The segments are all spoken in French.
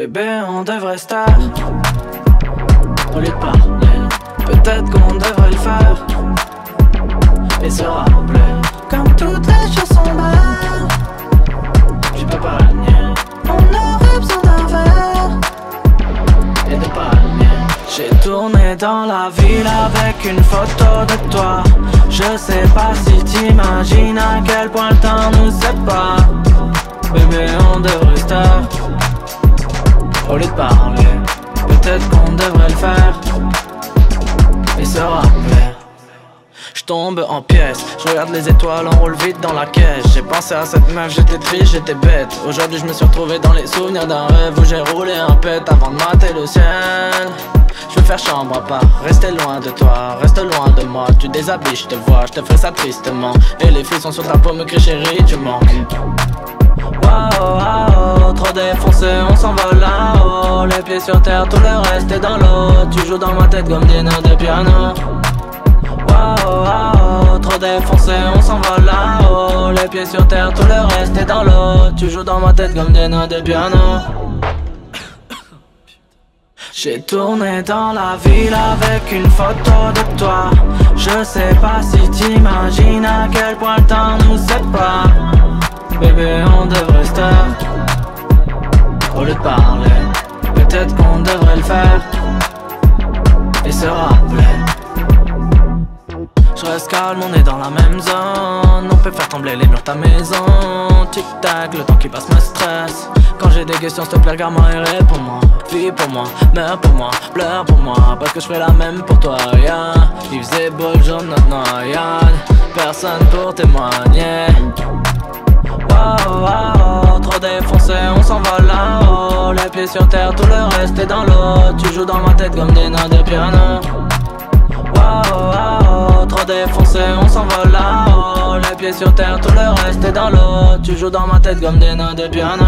Bébé, on devrait star. Au lieu parler, peut-être qu'on devrait le faire. Et se rappeler, comme toutes les chansons belles. Je peux pas nier, on aurait besoin d'un verre. Et de palmier. J'ai tourné dans la ville avec une photo de toi. Je sais pas si t'imagines à quel point le temps nous sépare. Au lieu de parler. Peut-être qu'on devrait le faire et se rappeler. Je tombe en pièces, je regarde les étoiles, on roule vite dans la caisse. J'ai pensé à cette meuf, j'étais triste, j'étais bête. Aujourd'hui, je me suis retrouvé dans les souvenirs d'un rêve où j'ai roulé un pet avant de mater le ciel. Je veux faire chambre à part, rester loin de toi, reste loin de moi. Tu déshabilles, je te vois, je te fais ça tristement. Et les filles sont sur ta peau, me crient chérie, tu manques. Waouh, trop défoncé, on s'envole là-haut. Les pieds sur terre, tout le reste est dans l'eau. Tu joues dans ma tête comme des notes de piano. Waouh, waouh, trop défoncé, on s'envole là-haut. Les pieds sur terre, tout le reste est dans l'eau. Tu joues dans ma tête comme des notes de piano. J'ai tourné dans la ville avec une photo de toi. Je sais pas si t'imagines à quel point le temps nous sépare Peut-être qu'on devrait le faire. Et se rappeler je reste calme, on est dans la même zone. On peut faire trembler les murs de ta maison. Tic tac, le temps qui passe me stresse. Quand j'ai des questions, s'il te plaît, regarde-moi et réponds-moi. Vis pour moi, meurs pour moi, pleure pour moi. Parce que je ferai la même pour toi, yeah. Il faisait beau le notre noyade Personne pour témoigner pieds sur terre, tout le reste est dans l'eau. Tu joues dans ma tête comme des notes de piano. Wow, trop défoncé, on s'envole là-haut. Les pieds sur terre, tout le reste est dans l'eau. Tu joues dans ma tête comme des notes de piano.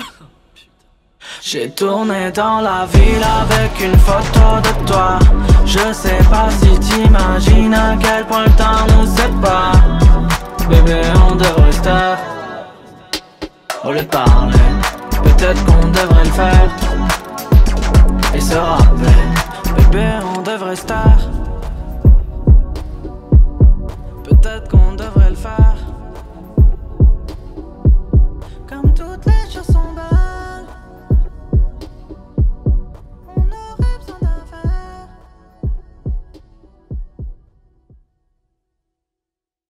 J'ai tourné dans la ville avec une photo de toi. Je sais pas si t'imagines à quel point le temps nous sépare. Bébé on devrait star Au Peut-être qu'on devrait le faire. Et se rappeler Bébé on devrait star